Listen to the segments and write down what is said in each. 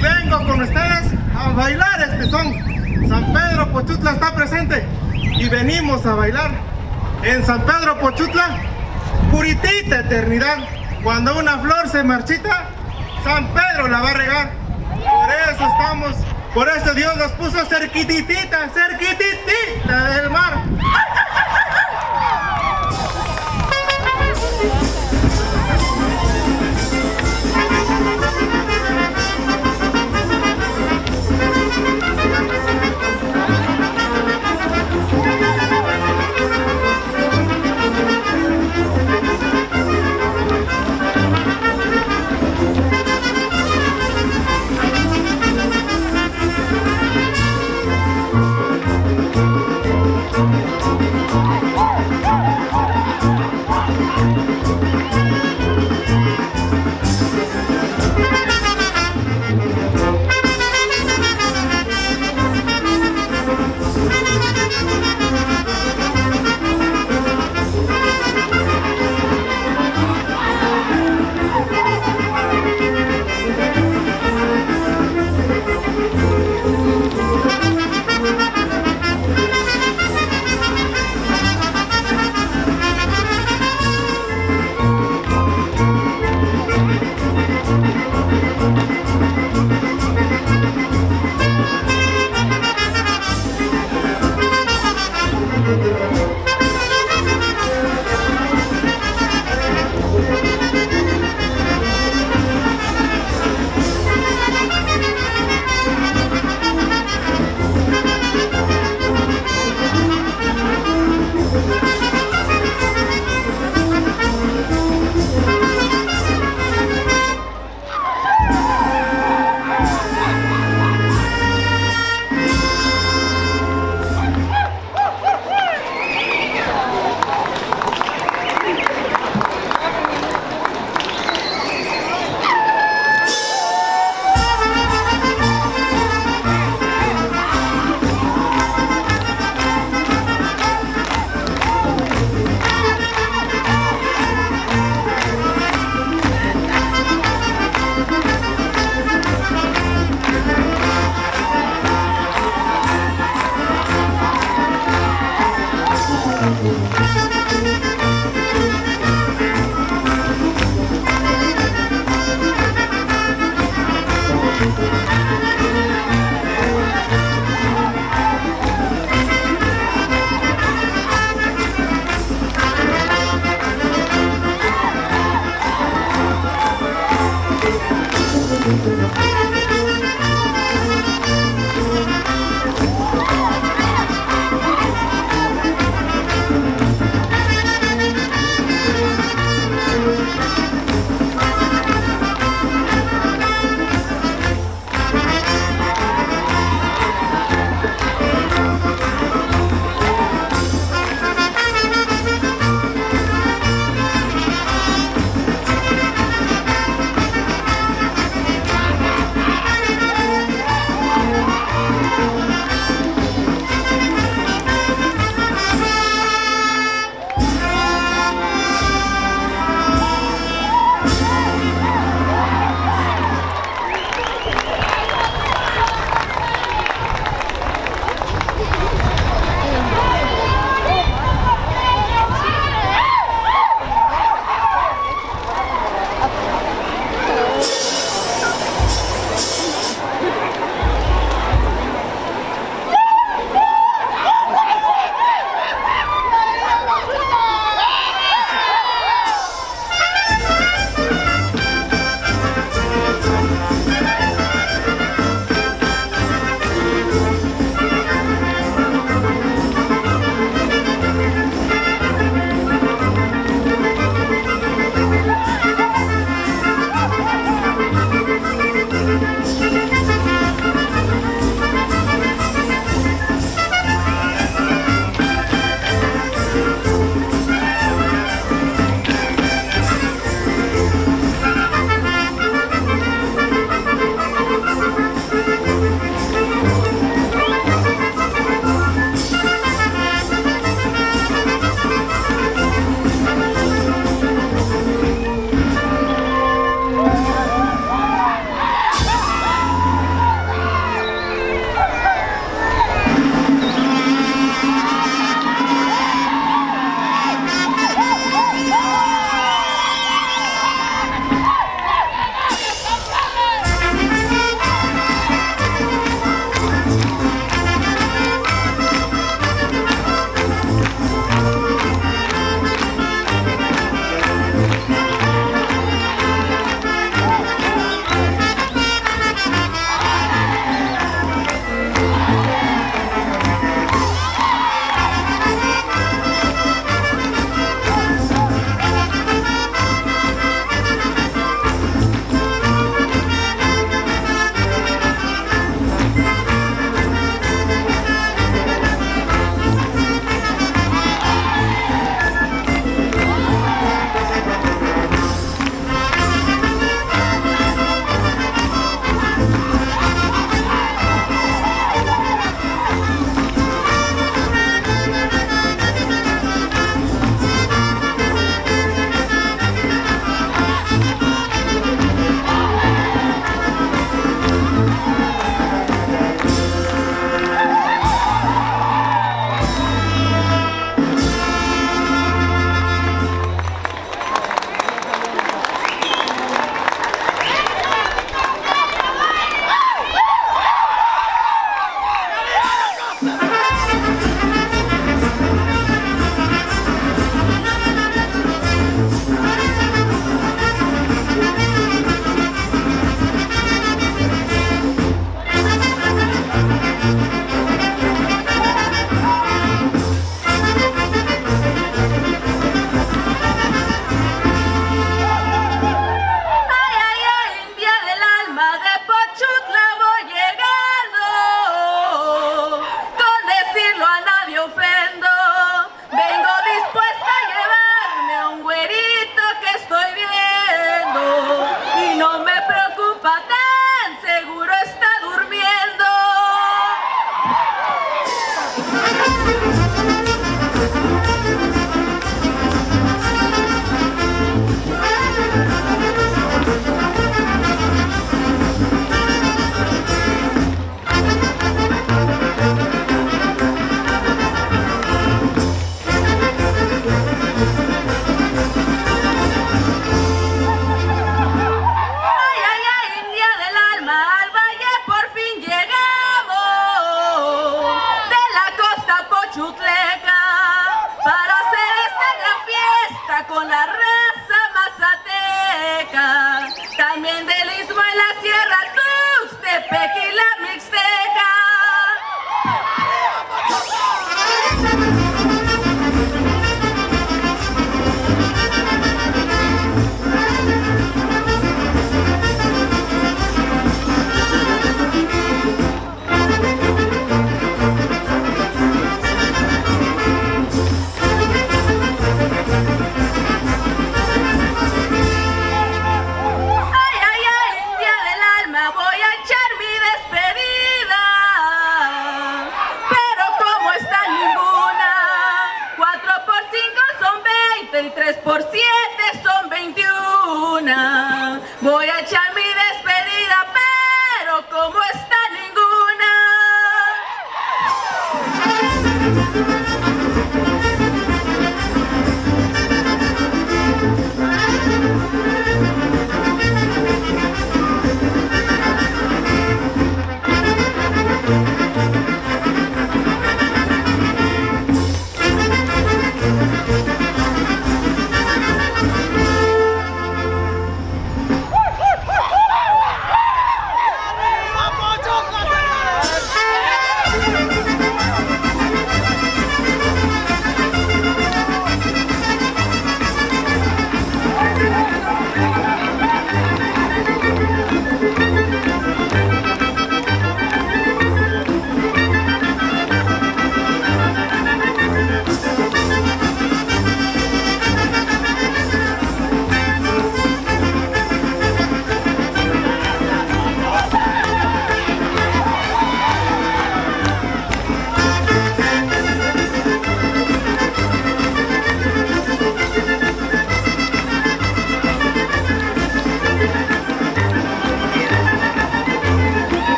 vengo con ustedes a bailar este son. San Pedro Pochutla está presente y venimos a bailar. En San Pedro Pochutla, puritita eternidad. Cuando una flor se marchita, San Pedro la va a regar. Por eso estamos, por eso Dios nos puso cerquititita, cerquititita del mar.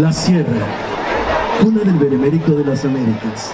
La Sierra, cuna del Benemérito de las Américas.